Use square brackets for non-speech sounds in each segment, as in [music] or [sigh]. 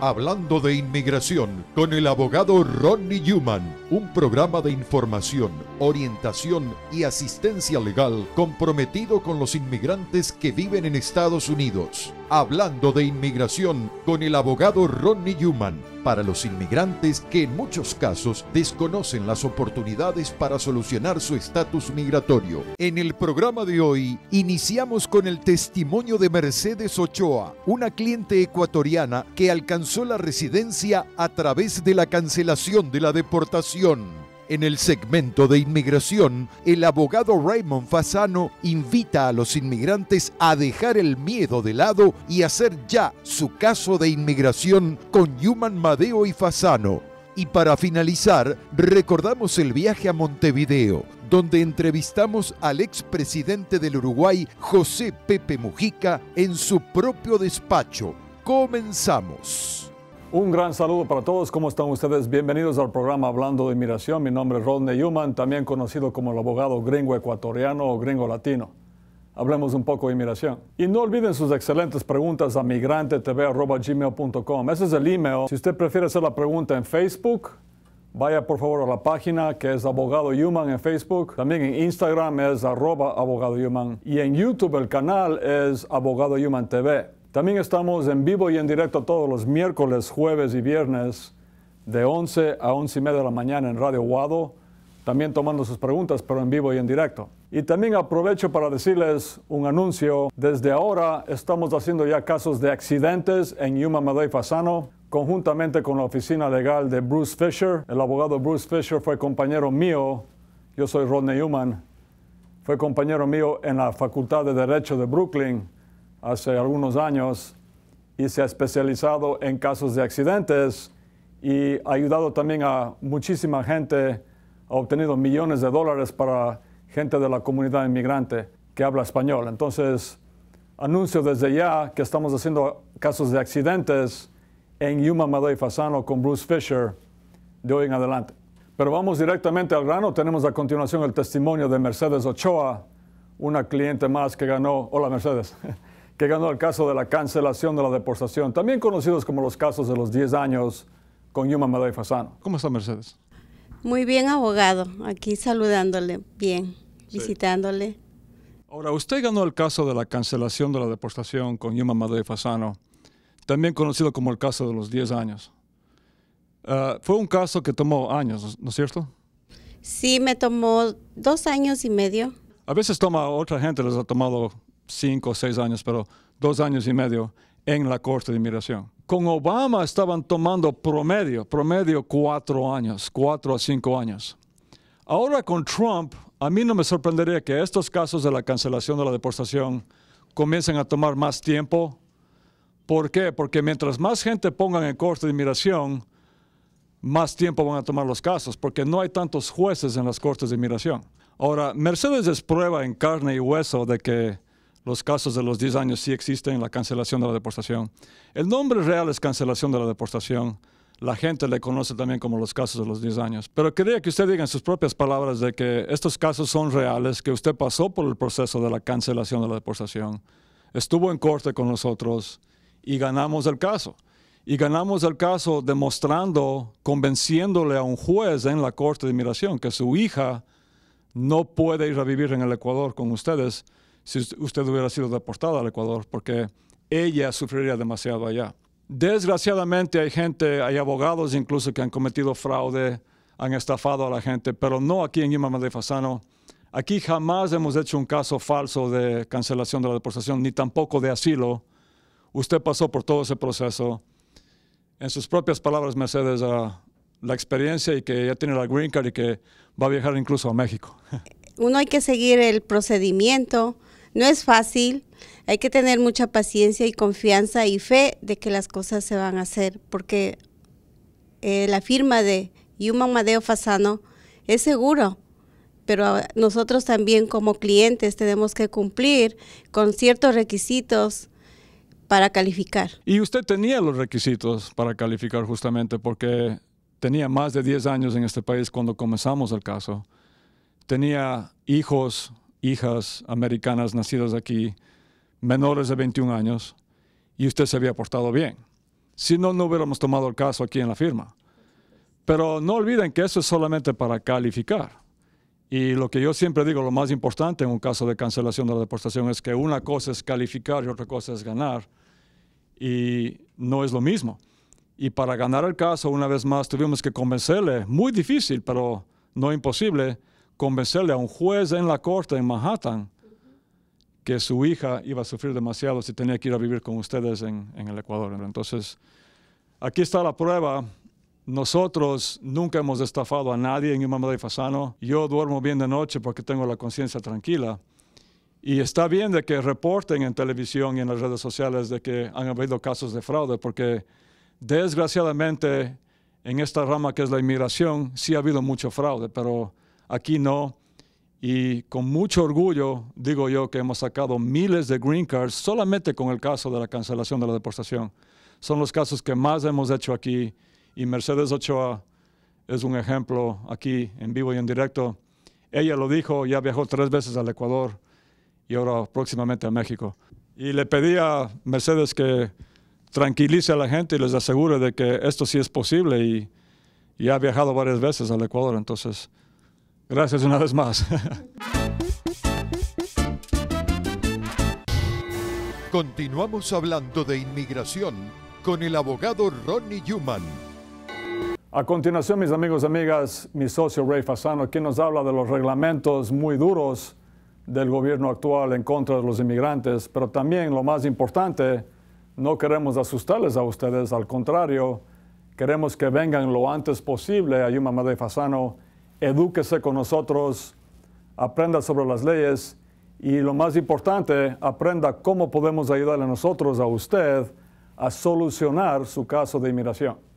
Hablando de inmigración con el abogado Ronnie Newman, un programa de información, orientación y asistencia legal comprometido con los inmigrantes que viven en Estados Unidos. Hablando de inmigración con el abogado Ronnie Newman para los inmigrantes que en muchos casos desconocen las oportunidades para solucionar su estatus migratorio. En el programa de hoy iniciamos con el testimonio de Mercedes Ochoa, una cliente ecuatoriana que alcanzó la residencia a través de la cancelación de la deportación. En el segmento de inmigración, el abogado Raymond Fasano invita a los inmigrantes a dejar el miedo de lado y hacer ya su caso de inmigración con Human Madeo y Fasano. Y para finalizar, recordamos el viaje a Montevideo, donde entrevistamos al expresidente del Uruguay, José Pepe Mujica, en su propio despacho. Comenzamos. Un gran saludo para todos. ¿Cómo están ustedes? Bienvenidos al programa Hablando de Inmigración. Mi nombre es Rodney Human, también conocido como el abogado gringo ecuatoriano o gringo latino. Hablemos un poco de inmigración. Y no olviden sus excelentes preguntas a migrantetv.gmail.com. Ese es el email. Si usted prefiere hacer la pregunta en Facebook, vaya por favor a la página que es Abogado Human en Facebook. También en Instagram es arroba. Y en YouTube el canal es Abogado Human TV. También estamos en vivo y en directo todos los miércoles, jueves y viernes de 11 a 11 y media de la mañana en Radio Guado, también tomando sus preguntas, pero en vivo y en directo. Y también aprovecho para decirles un anuncio. Desde ahora estamos haciendo ya casos de accidentes en Yuma Maday Fasano, conjuntamente con la oficina legal de Bruce Fisher. El abogado Bruce Fisher fue compañero mío, yo soy Rodney Human, fue compañero mío en la Facultad de Derecho de Brooklyn hace algunos años y se ha especializado en casos de accidentes y ha ayudado también a muchísima gente, ha obtenido millones de dólares para gente de la comunidad inmigrante que habla español. Entonces, anuncio desde ya que estamos haciendo casos de accidentes en Yuma Maday Fasano con Bruce Fisher de hoy en adelante. Pero vamos directamente al grano. Tenemos a continuación el testimonio de Mercedes Ochoa, una cliente más que ganó. Hola, Mercedes. [laughs] que ganó el caso de la cancelación de la deportación, también conocidos como los casos de los 10 años con Yuma Maday Fasano. ¿Cómo está Mercedes? Muy bien, abogado. Aquí saludándole, bien, visitándole. Ahora, usted ganó el caso de la cancelación de la deportación con Yuma Maday Fasano, también conocido como el caso de los 10 años. Ah, fue un caso que tomó años, ¿no es cierto? Sí, me tomó dos años y medio. A veces toma, otra gente les ha tomado cinco o seis años, pero dos años y medio en la Corte de Inmigración. Con Obama estaban tomando promedio, promedio cuatro años, cuatro a cinco años. Ahora con Trump, a mí no me sorprendería que estos casos de la cancelación de la deportación comiencen a tomar más tiempo. ¿Por qué? Porque mientras más gente pongan en Corte de Inmigración, más tiempo van a tomar los casos, porque no hay tantos jueces en las Cortes de Inmigración. Ahora, Mercedes es prueba en carne y hueso de que los casos de los 10 años sí existen, la cancelación de la deportación. El nombre real es cancelación de la deportación. La gente le conoce también como los casos de los 10 años. Pero quería que usted diga en sus propias palabras de que estos casos son reales, que usted pasó por el proceso de la cancelación de la deportación, estuvo en corte con nosotros y ganamos el caso. Y ganamos el caso demostrando, convenciéndole a un juez en la corte de inmigración que su hija no puede ir a vivir en el Ecuador con ustedes si usted hubiera sido deportado al Ecuador, porque ella sufriría demasiado allá. Desgraciadamente hay gente, hay abogados incluso que han cometido fraude, han estafado a la gente, pero no aquí en Yuma de Fasano. Aquí jamás hemos hecho un caso falso de cancelación de la deportación, ni tampoco de asilo. Usted pasó por todo ese proceso. En sus propias palabras, Mercedes, uh, la experiencia y que ya tiene la green card y que va a viajar incluso a México. [laughs] Uno hay que seguir el procedimiento no es fácil, hay que tener mucha paciencia y confianza y fe de que las cosas se van a hacer, porque eh, la firma de Yuma Madeo Fasano es seguro, pero nosotros también como clientes tenemos que cumplir con ciertos requisitos para calificar. Y usted tenía los requisitos para calificar justamente porque tenía más de 10 años en este país cuando comenzamos el caso. Tenía hijos hijas americanas nacidas aquí, menores de 21 años, y usted se había portado bien. Si no, no hubiéramos tomado el caso aquí en la firma. Pero no olviden que eso es solamente para calificar. Y lo que yo siempre digo, lo más importante en un caso de cancelación de la deportación es que una cosa es calificar y otra cosa es ganar. Y no es lo mismo. Y para ganar el caso, una vez más, tuvimos que convencerle, muy difícil, pero no imposible, convencerle a un juez en la corte en Manhattan que su hija iba a sufrir demasiado si tenía que ir a vivir con ustedes en, en el Ecuador. Entonces, aquí está la prueba nosotros nunca hemos estafado a nadie en Imam de Fasano. Yo duermo bien de noche porque tengo la conciencia tranquila. Y está bien de que reporten en televisión y en las redes sociales de que han habido casos de fraude, porque desgraciadamente en esta rama que es la inmigración sí ha habido mucho fraude, pero aquí no. Y con mucho orgullo digo yo que hemos sacado miles de green cards solamente con el caso de la cancelación de la deportación. Son los casos que más hemos hecho aquí y Mercedes Ochoa es un ejemplo aquí en vivo y en directo. Ella lo dijo, ya viajó tres veces al Ecuador y ahora próximamente a México. Y le pedí a Mercedes que tranquilice a la gente y les asegure de que esto sí es posible y, y ha viajado varias veces al Ecuador. Entonces, gracias una vez más. Continuamos hablando de inmigración con el abogado Ronnie Human. A continuación, mis amigos y amigas, mi socio Ray Fasano, quien nos habla de los reglamentos muy duros del gobierno actual en contra de los inmigrantes, pero también lo más importante, no queremos asustarles a ustedes, al contrario, queremos que vengan lo antes posible a Yuma Madre Fasano, edúquese con nosotros, aprenda sobre las leyes y lo más importante, aprenda cómo podemos ayudarle a nosotros, a usted, a solucionar su caso de inmigración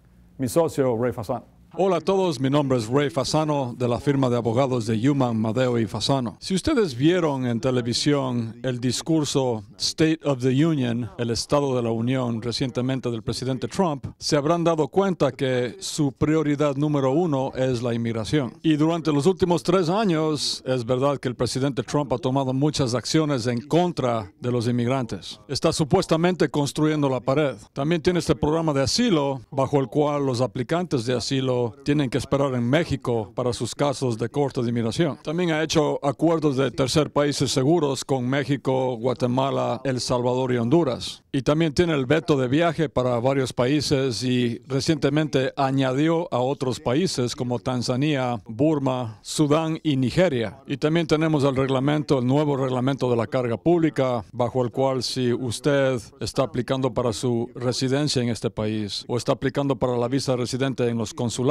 mi socio Ray Fasano. Hola a todos, mi nombre es Ray Fasano de la firma de abogados de Human, Madeo y Fasano. Si ustedes vieron en televisión el discurso State of the Union, el Estado de la Unión recientemente del presidente Trump, se habrán dado cuenta que su prioridad número uno es la inmigración. Y durante los últimos tres años es verdad que el presidente Trump ha tomado muchas acciones en contra de los inmigrantes. Está supuestamente construyendo la pared. También tiene este programa de asilo bajo el cual los aplicantes de asilo tienen que esperar en México para sus casos de corte de inmigración. También ha hecho acuerdos de tercer países seguros con México, Guatemala, El Salvador y Honduras. Y también tiene el veto de viaje para varios países y recientemente añadió a otros países como Tanzania, Burma, Sudán y Nigeria. Y también tenemos el reglamento, el nuevo reglamento de la carga pública, bajo el cual si usted está aplicando para su residencia en este país o está aplicando para la visa residente en los consulados,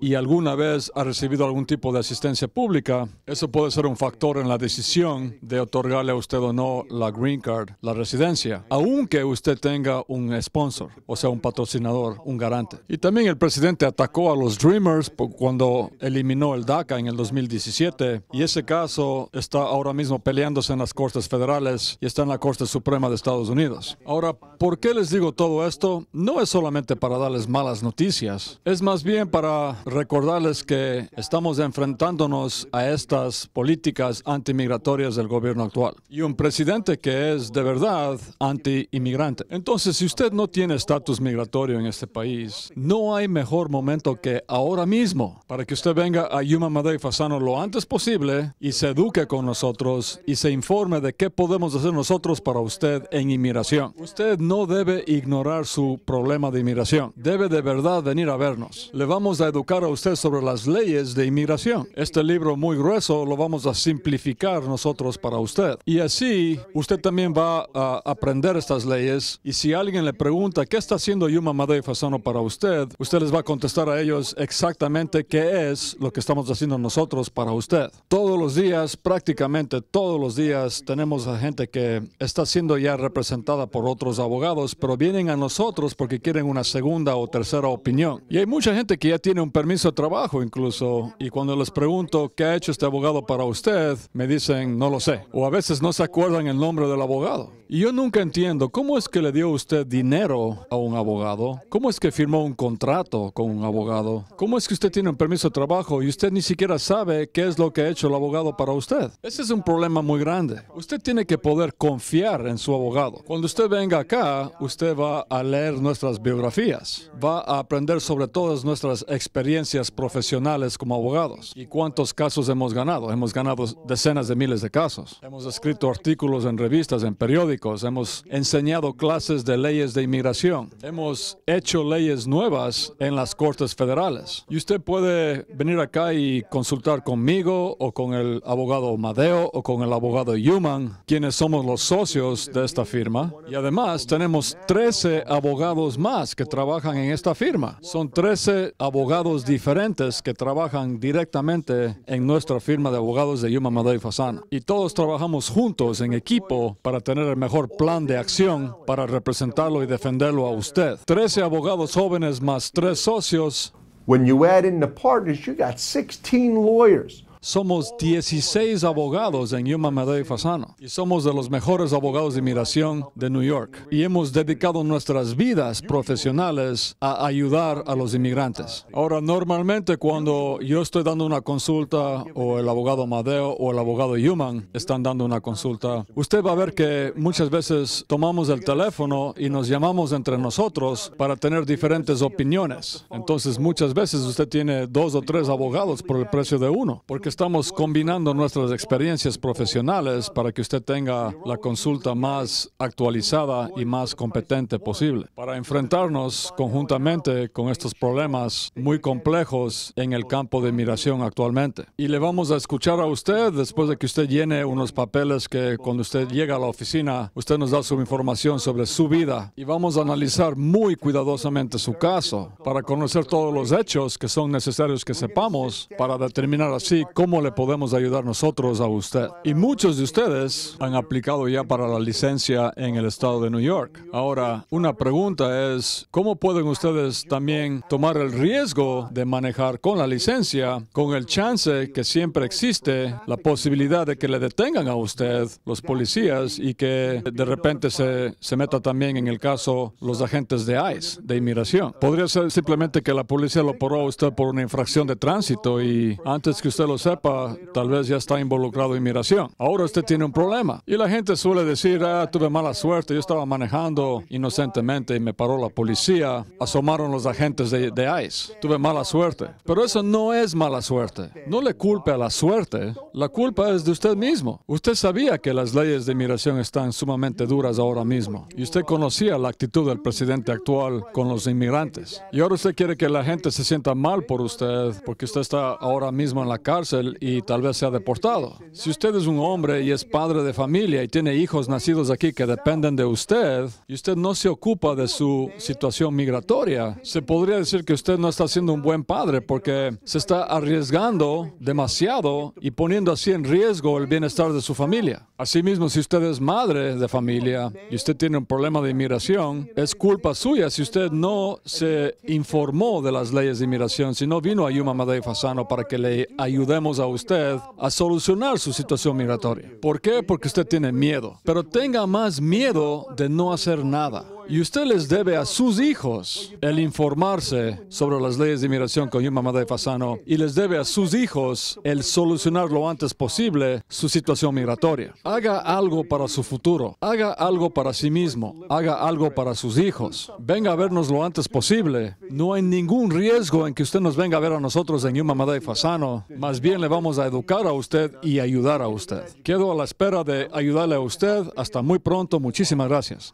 y alguna vez ha recibido algún tipo de asistencia pública, eso puede ser un factor en la decisión de otorgarle a usted o no la green card, la residencia, aunque usted tenga un sponsor, o sea, un patrocinador, un garante. Y también el presidente atacó a los Dreamers cuando eliminó el DACA en el 2017 y ese caso está ahora mismo peleándose en las Cortes Federales y está en la Corte Suprema de Estados Unidos. Ahora, ¿por qué les digo todo esto? No es solamente para darles malas noticias, es más bien para recordarles que estamos enfrentándonos a estas políticas antimigratorias del gobierno actual y un presidente que es de verdad anti-inmigrante. Entonces, si usted no tiene estatus migratorio en este país, no hay mejor momento que ahora mismo para que usted venga a Yuma Madei Fasano lo antes posible y se eduque con nosotros y se informe de qué podemos hacer nosotros para usted en inmigración. Usted no debe ignorar su problema de inmigración. Debe de verdad venir a vernos vamos a educar a usted sobre las leyes de inmigración. Este libro muy grueso lo vamos a simplificar nosotros para usted. Y así usted también va a aprender estas leyes. Y si alguien le pregunta qué está haciendo Yuma Madei Fasano para usted, usted les va a contestar a ellos exactamente qué es lo que estamos haciendo nosotros para usted. Todos los días, prácticamente todos los días, tenemos a gente que está siendo ya representada por otros abogados, pero vienen a nosotros porque quieren una segunda o tercera opinión. Y hay mucha gente que que ya tiene un permiso de trabajo incluso, y cuando les pregunto qué ha hecho este abogado para usted, me dicen no lo sé, o a veces no se acuerdan el nombre del abogado. Y yo nunca entiendo cómo es que le dio usted dinero a un abogado, cómo es que firmó un contrato con un abogado, cómo es que usted tiene un permiso de trabajo y usted ni siquiera sabe qué es lo que ha hecho el abogado para usted. Ese es un problema muy grande. Usted tiene que poder confiar en su abogado. Cuando usted venga acá, usted va a leer nuestras biografías, va a aprender sobre todas nuestras experiencias profesionales como abogados y cuántos casos hemos ganado. Hemos ganado decenas de miles de casos. Hemos escrito artículos en revistas, en periódicos hemos enseñado clases de leyes de inmigración, hemos hecho leyes nuevas en las cortes federales. Y usted puede venir acá y consultar conmigo o con el abogado Madeo o con el abogado Human, quienes somos los socios de esta firma. Y además tenemos 13 abogados más que trabajan en esta firma. Son 13 abogados diferentes que trabajan directamente en nuestra firma de abogados de Human Madeo y Fasano. Y todos trabajamos juntos en equipo para tener el mejor plan de acción para representarlo y defenderlo a usted. Trece abogados jóvenes más tres socios. When you add in the partners, you got 16 lawyers. Somos 16 abogados en Yuma Madeo y Fasano y somos de los mejores abogados de inmigración de New York y hemos dedicado nuestras vidas profesionales a ayudar a los inmigrantes. Ahora, normalmente cuando yo estoy dando una consulta o el abogado Madeo o el abogado Human están dando una consulta, usted va a ver que muchas veces tomamos el teléfono y nos llamamos entre nosotros para tener diferentes opiniones. Entonces, muchas veces usted tiene dos o tres abogados por el precio de uno, porque estamos combinando nuestras experiencias profesionales para que usted tenga la consulta más actualizada y más competente posible, para enfrentarnos conjuntamente con estos problemas muy complejos en el campo de migración actualmente. Y le vamos a escuchar a usted después de que usted llene unos papeles que cuando usted llega a la oficina, usted nos da su información sobre su vida y vamos a analizar muy cuidadosamente su caso para conocer todos los hechos que son necesarios que sepamos para determinar así cómo le podemos ayudar nosotros a usted. Y muchos de ustedes han aplicado ya para la licencia en el estado de New York. Ahora, una pregunta es, ¿cómo pueden ustedes también tomar el riesgo de manejar con la licencia, con el chance que siempre existe la posibilidad de que le detengan a usted los policías y que de repente se, se meta también en el caso los agentes de ICE, de inmigración? Podría ser simplemente que la policía lo paró a usted por una infracción de tránsito y antes que usted lo sepa, tal vez ya está involucrado en migración. Ahora usted tiene un problema. Y la gente suele decir, ah, tuve mala suerte, yo estaba manejando inocentemente y me paró la policía, asomaron los agentes de, de ICE. Tuve mala suerte. Pero eso no es mala suerte. No le culpe a la suerte, la culpa es de usted mismo. Usted sabía que las leyes de migración están sumamente duras ahora mismo. Y usted conocía la actitud del presidente actual con los inmigrantes. Y ahora usted quiere que la gente se sienta mal por usted porque usted está ahora mismo en la cárcel y tal vez sea deportado. Si usted es un hombre y es padre de familia y tiene hijos nacidos aquí que dependen de usted y usted no se ocupa de su situación migratoria, se podría decir que usted no está siendo un buen padre porque se está arriesgando demasiado y poniendo así en riesgo el bienestar de su familia. Asimismo, si usted es madre de familia y usted tiene un problema de inmigración, es culpa suya si usted no se informó de las leyes de inmigración, si no vino a Yuma Madei Fasano para que le ayudemos a usted a solucionar su situación migratoria. ¿Por qué? Porque usted tiene miedo. Pero tenga más miedo de no hacer nada. Y usted les debe a sus hijos el informarse sobre las leyes de inmigración con Yuma Madei Fasano y les debe a sus hijos el solucionar lo antes posible su situación migratoria. Haga algo para su futuro, haga algo para sí mismo, haga algo para sus hijos. Venga a vernos lo antes posible. No hay ningún riesgo en que usted nos venga a ver a nosotros en Yuma Madei Fasano. Más bien le vamos a educar a usted y ayudar a usted. Quedo a la espera de ayudarle a usted. Hasta muy pronto. Muchísimas gracias.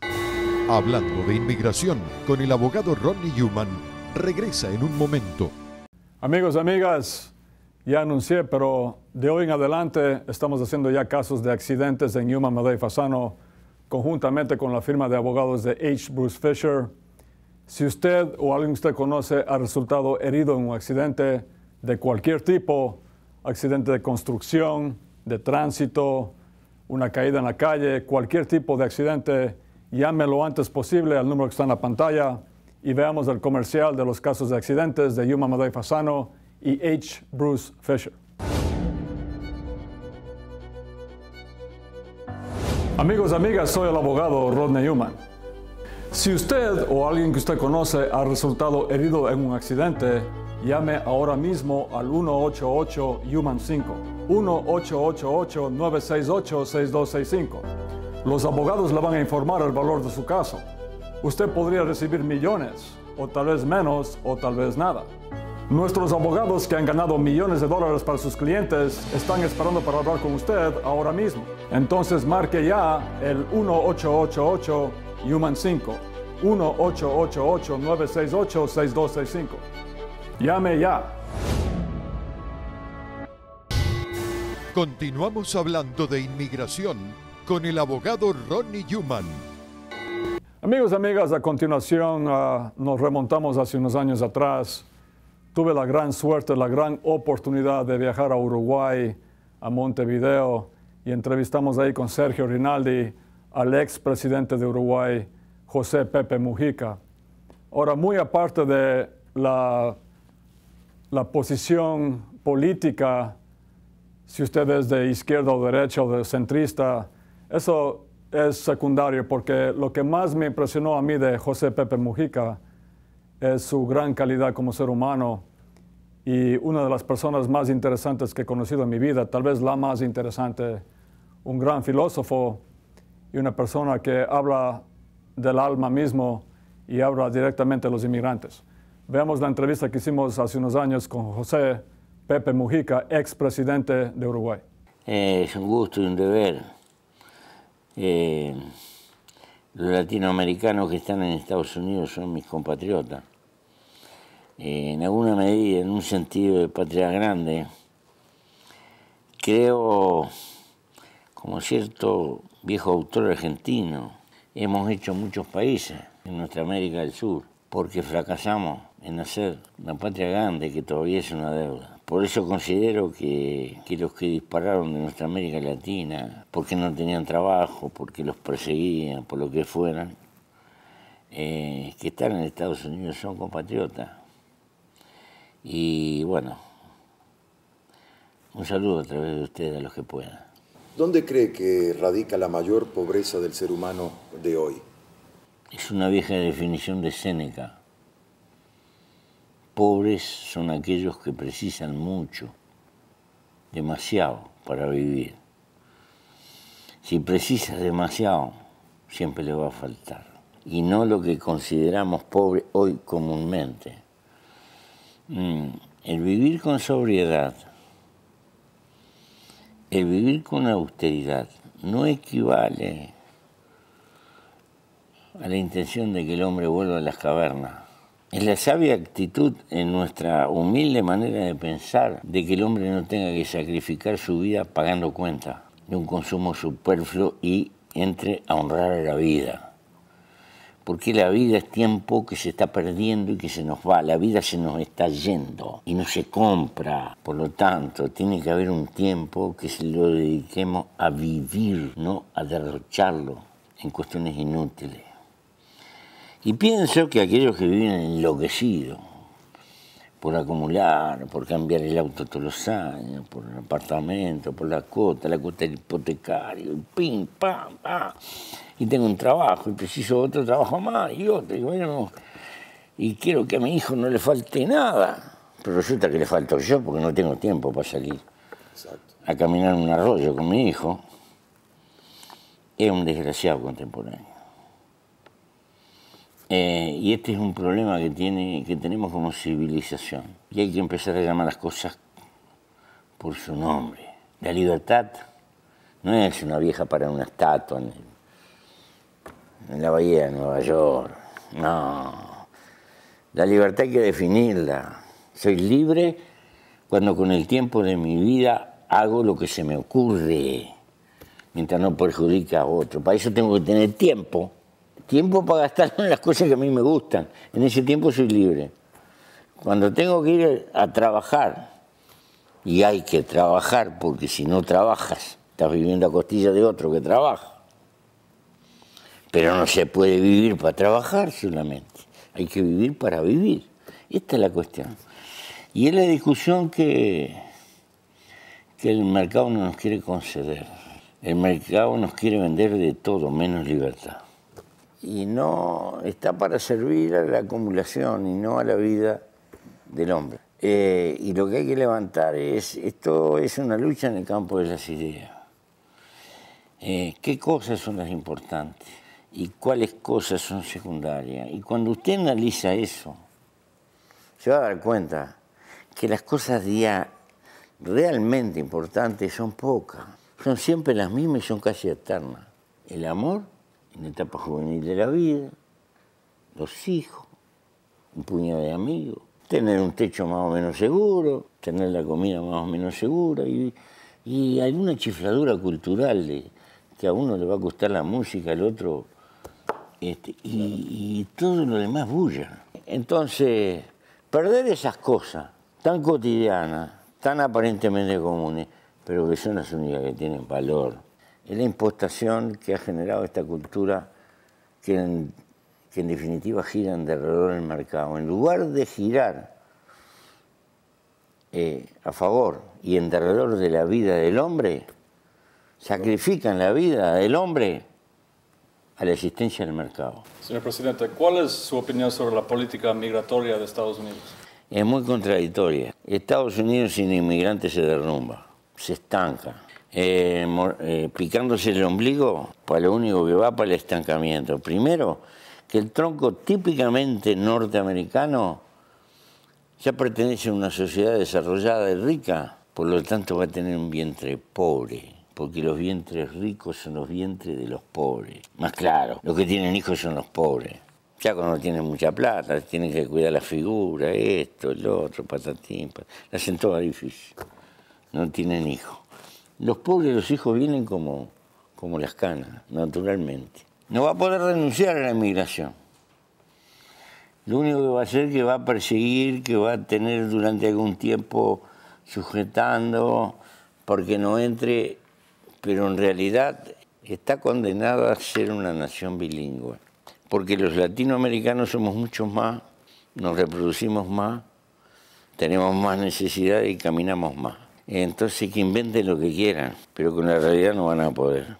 Hablando de inmigración con el abogado Ronnie Human, regresa en un momento. Amigos, amigas, ya anuncié, pero de hoy en adelante estamos haciendo ya casos de accidentes en Yuma, Madei Fasano, conjuntamente con la firma de abogados de H. Bruce Fisher. Si usted o alguien que usted conoce ha resultado herido en un accidente de cualquier tipo, accidente de construcción, de tránsito, una caída en la calle, cualquier tipo de accidente, llame lo antes posible al número que está en la pantalla y veamos el comercial de los casos de accidentes de Yuma Madei Fasano y H. Bruce Fisher. Amigos, amigas, soy el abogado Rodney Human. Si usted o alguien que usted conoce ha resultado herido en un accidente, llame ahora mismo al 188 Human 5. 1-888-968-6265. Los abogados le van a informar el valor de su caso. Usted podría recibir millones, o tal vez menos, o tal vez nada. Nuestros abogados que han ganado millones de dólares para sus clientes están esperando para hablar con usted ahora mismo. Entonces marque ya el 1888 Human 5. 1-888-968-6265. Llame ya. Continuamos hablando de inmigración con el abogado Ronnie Human. Amigos amigas, a continuación ah, nos remontamos hace unos años atrás tuve la gran suerte, la gran oportunidad de viajar a Uruguay, a Montevideo, y entrevistamos ahí con Sergio Rinaldi al ex presidente de Uruguay, José Pepe Mujica. Ahora, muy aparte de la, la posición política, si usted es de izquierda o derecha o de centrista, eso es secundario porque lo que más me impresionó a mí de José Pepe Mujica es su gran calidad como ser humano y una de las personas más interesantes que he conocido en mi vida, tal vez la más interesante, un gran filósofo y una persona que habla del alma mismo y habla directamente a los inmigrantes. Veamos la entrevista que hicimos hace unos años con José Pepe Mujica, ex presidente de Uruguay. es un gusto y un deber. Eh, los latinoamericanos que están en Estados Unidos son mis compatriotas en alguna medida, en un sentido de patria grande, creo, como cierto viejo autor argentino, hemos hecho muchos países en nuestra América del Sur, porque fracasamos en hacer una patria grande que todavía es una deuda. Por eso considero que, los que dispararon de nuestra América Latina, porque no tenían trabajo, porque los perseguían, por lo que fueran, eh, que están en Estados Unidos son compatriotas y bueno, un saludo a través de ustedes a los que puedan. ¿Dónde cree que radica la mayor pobreza del ser humano de hoy? Es una vieja definición de Séneca. Pobres son aquellos que precisan mucho, demasiado para vivir. Si precisa demasiado, siempre le va a faltar. Y no lo que consideramos pobre hoy comúnmente. Mm, el vivir con sobriedad, el vivir con austeridad, no equivale a la intención de que el hombre vuelva a las cavernas. Es la sabia actitud en nuestra humilde manera de pensar de que el hombre no tenga que sacrificar su vida pagando cuenta de un consumo superfluo y entre a honrar a la vida porque la vida es tiempo que se está perdiendo y que se nos va, la vida se nos está yendo y no se compra, por lo tanto tiene que haber un tiempo que se lo dediquemos a vivir, no a derrocharlo en cuestiones inútiles. Y pienso que aquellos que viven enloquecidos por acumular, por cambiar el auto todos los años, por el apartamento, por la cuota, la cuota del hipotecario, el pim, pam, pam, y tengo un trabajo y preciso otro trabajo más y otro, y bueno, y quiero que a mi hijo no le falte nada, pero resulta que le falto yo porque no tengo tiempo para salir a caminar en un arroyo con mi hijo, es un desgraciado contemporáneo. Eh, y este es un problema que, tiene, que tenemos como civilización. Y hay que empezar a llamar las cosas por su nombre. La libertad no es una vieja para una estatua en la bahía de Nueva York. No. La libertad hay que definirla. Soy libre cuando con el tiempo de mi vida hago lo que se me ocurre, mientras no perjudica a otro. Para eso tengo que tener tiempo. Tiempo para gastarlo en las cosas que a mí me gustan. En ese tiempo soy libre. Cuando tengo que ir a trabajar, y hay que trabajar porque si no trabajas, estás viviendo a costilla de otro que trabaja pero no se puede vivir para trabajar solamente. hay que vivir para vivir. Esta es la cuestión. Y es la discusión que, que el mercado no nos quiere conceder. El mercado nos quiere vender de todo menos libertad. Y no está para servir a la acumulación y no a la vida del hombre. Eh, y lo que hay que levantar es, esto es una lucha en el campo de las ideas. Eh, ¿Qué cosas son las importantes? ¿Y cuáles cosas son secundarias? Y cuando usted analiza eso, se va a dar cuenta que las cosas realmente importantes son pocas. Son siempre las mismas y son casi eternas. El amor en la etapa juvenil de la vida, los hijos, un puñado de amigos, tener un techo más o menos seguro, tener la comida más o menos segura y, y alguna chifladura cultural de que a uno le va a gustar la música, al otro, este, y, y todo lo demás bulla. Entonces, perder esas cosas tan cotidianas, tan aparentemente comunes, pero que son las únicas que tienen valor, es la impostación que ha generado esta cultura que en, que en definitiva gira alrededor del mercado. En lugar de girar eh, a favor y en derredor de la vida del hombre, sacrifican la vida del hombre a la existencia del mercado. Señor presidente, ¿cuál es su opinión sobre la política migratoria de Estados Unidos? Es muy contradictoria. Estados Unidos sin inmigrantes se derrumba, se estanca. Eh, eh, picándose el ombligo, para lo único que va para el estancamiento. Primero, que el tronco típicamente norteamericano ya pertenece a una sociedad desarrollada y rica, por lo tanto va a tener un vientre pobre porque los vientres ricos son los vientres de los pobres. Más claro, los que tienen hijos son los pobres. Ya cuando tienen mucha plata, tienen que cuidar la figura, esto, el otro, patatín, pat... la hacen toda difícil. No tienen hijos. Los pobres, los hijos vienen como, como las canas, naturalmente. No va a poder renunciar a la inmigración. Lo único que va a hacer es que va a perseguir, que va a tener durante algún tiempo sujetando, porque no entre pero en realidad está condenada a ser una nación bilingüe, porque los latinoamericanos somos muchos más, nos reproducimos más, tenemos más necesidad y caminamos más. Entonces que inventen lo que quieran, pero con la realidad no van a poder.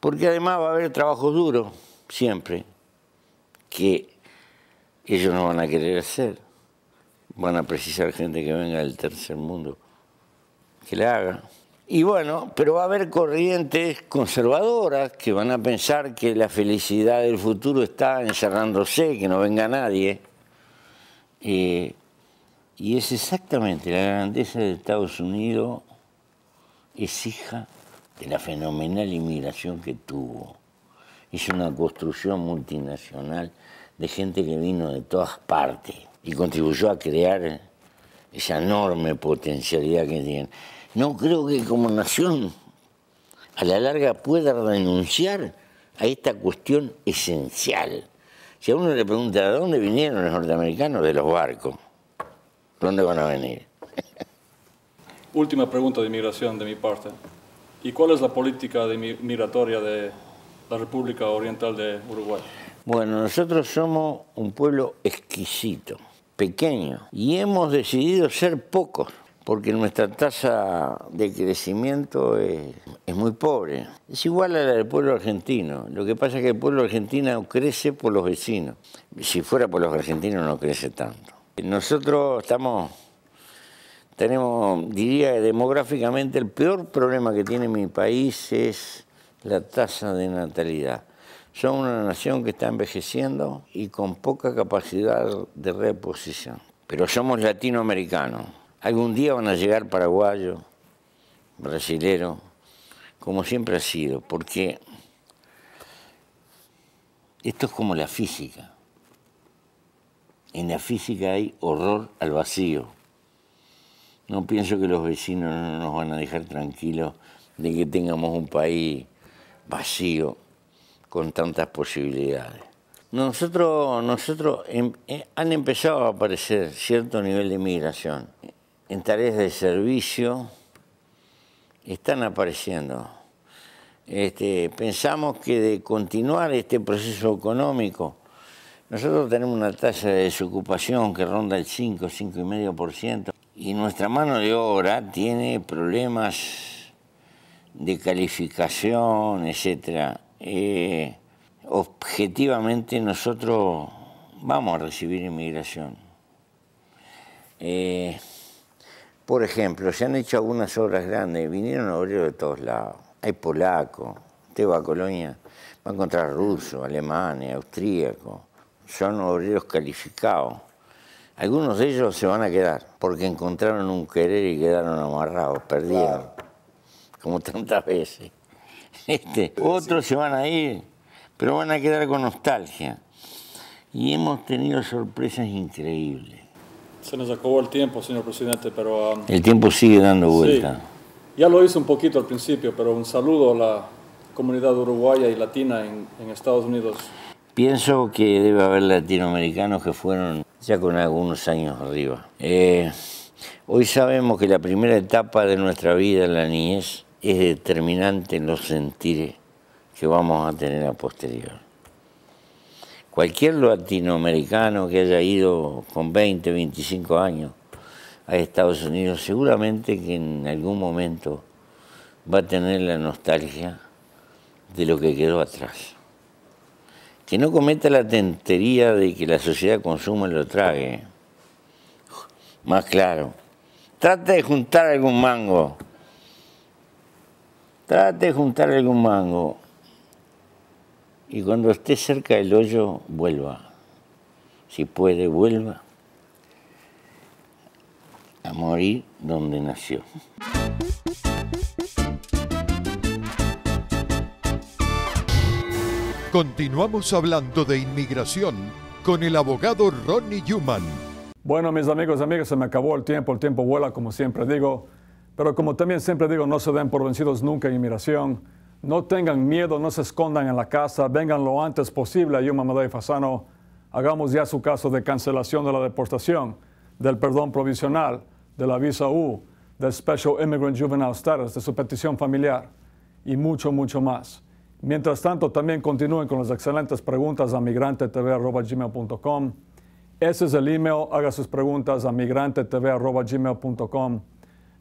Porque además va a haber trabajo duro, siempre, que ellos no van a querer hacer. Van a precisar gente que venga del tercer mundo, que la haga. Y bueno, pero va a haber corrientes conservadoras que van a pensar que la felicidad del futuro está encerrándose, que no venga nadie. Y es exactamente la grandeza de Estados Unidos, es hija de la fenomenal inmigración que tuvo. Es una construcción multinacional de gente que vino de todas partes y contribuyó a crear esa enorme potencialidad que tiene no creo que como nación a la larga pueda renunciar a esta cuestión esencial. Si a uno le pregunta, ¿de dónde vinieron los norteamericanos? De los barcos. ¿Dónde van a venir? [laughs] Última pregunta de inmigración de mi parte. ¿Y cuál es la política de migratoria de la República Oriental de Uruguay? Bueno, nosotros somos un pueblo exquisito, pequeño, y hemos decidido ser pocos porque nuestra tasa de crecimiento es, muy pobre. Es igual a la del pueblo argentino. Lo que pasa es que el pueblo argentino crece por los vecinos. Si fuera por los argentinos no crece tanto. Nosotros estamos, tenemos, diría demográficamente, el peor problema que tiene mi país es la tasa de natalidad. Somos una nación que está envejeciendo y con poca capacidad de reposición. Pero somos latinoamericanos Algún día van a llegar paraguayos, brasileros, como siempre ha sido, porque esto es como la física. En la física hay horror al vacío. No pienso que los vecinos no nos van a dejar tranquilos de que tengamos un país vacío con tantas posibilidades. Nosotros, nosotros em, eh, han empezado a aparecer cierto nivel de migración en tareas de servicio están apareciendo. Este, pensamos que de continuar este proceso económico Nosotros tenemos una tasa de desocupación que ronda el 5, 5,5% y nuestra mano de obra tiene problemas de calificación, etc. Eh, objetivamente nosotros vamos a recibir inmigración. Eh, por ejemplo, se han hecho algunas obras grandes, vinieron obreros de todos lados. Hay polaco, usted va a Colonia, va a encontrar ruso, alemán, austríaco son obreros calificados. Algunos de ellos se van a quedar porque encontraron un querer y quedaron amarrados, perdieron, como tantas veces. [laughs] Este, otros se van a ir, pero van a quedar con nostalgia. Y hemos tenido sorpresas increíbles. Se nos acabó el tiempo, señor presidente, pero... Um, el tiempo sigue dando vuelta. Ya lo hice un poquito al principio, pero un saludo a la comunidad uruguaya y latina en, en Estados Unidos. Pienso que debe haber latinoamericanos que fueron ya con algunos años arriba. Eh, hoy sabemos que la primera etapa de nuestra vida, la niñez, es determinante en los sentires que vamos a tener a posterior. Cualquier latinoamericano que haya ido con 20, 25 años a Estados Unidos, seguramente que en algún momento va a tener la nostalgia de lo que quedó atrás que no cometa la tentería de que la sociedad consuma y lo trague. Más claro. Trate de juntar algún mango. Trate de juntar algún mango. Y cuando esté cerca del hoyo, vuelva. Si puede, vuelva a morir donde nació. Continuamos hablando de inmigración con el abogado Ronnie Human. Bueno, mis amigos y amigas, se me acabó el tiempo, el tiempo vuela, como siempre digo, pero como también siempre digo, no se den por vencidos nunca en inmigración. No tengan miedo, no se escondan en la casa, vengan lo antes posible a Yuma Madei Fasano. Hagamos ya su caso de cancelación de la deportación, del perdón provisional, de la visa U, del Special Immigrant Juvenile Status, de su petición familiar y mucho, mucho más. Mientras tanto, también continúen con las excelentes preguntas a migrantetv.gmail.com. Ese es el email, haga sus preguntas a migrantetv.gmail.com.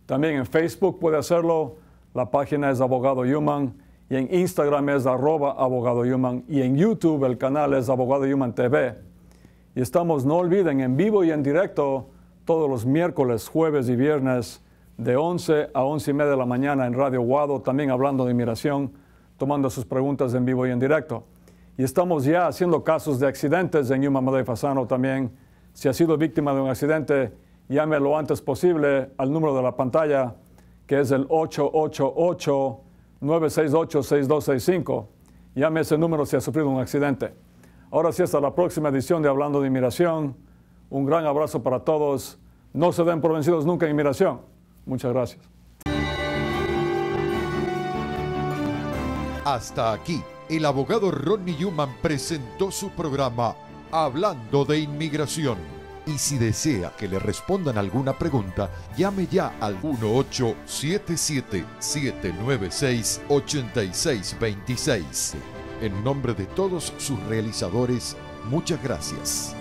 También en Facebook puede hacerlo, la página es Abogado Human, y en Instagram es arroba Abogado Human, y en YouTube el canal es Abogado Human TV. Y estamos, no olviden, en vivo y en directo todos los miércoles, jueves y viernes de 11 a 11 y media de la mañana en Radio Guado, también hablando de inmigración tomando sus preguntas en vivo y en directo. Y estamos ya haciendo casos de accidentes en Yuma Madre Fasano también. Si ha sido víctima de un accidente, llame lo antes posible al número de la pantalla, que es el 888-968-6265. Llame ese número si ha sufrido un accidente. Ahora sí, hasta la próxima edición de Hablando de Inmigración. Un gran abrazo para todos. No se den por vencidos nunca en inmigración. Muchas gracias. Hasta aquí, el abogado Ronnie Newman presentó su programa Hablando de Inmigración. Y si desea que le respondan alguna pregunta, llame ya al 1877-796-8626. En nombre de todos sus realizadores, muchas gracias.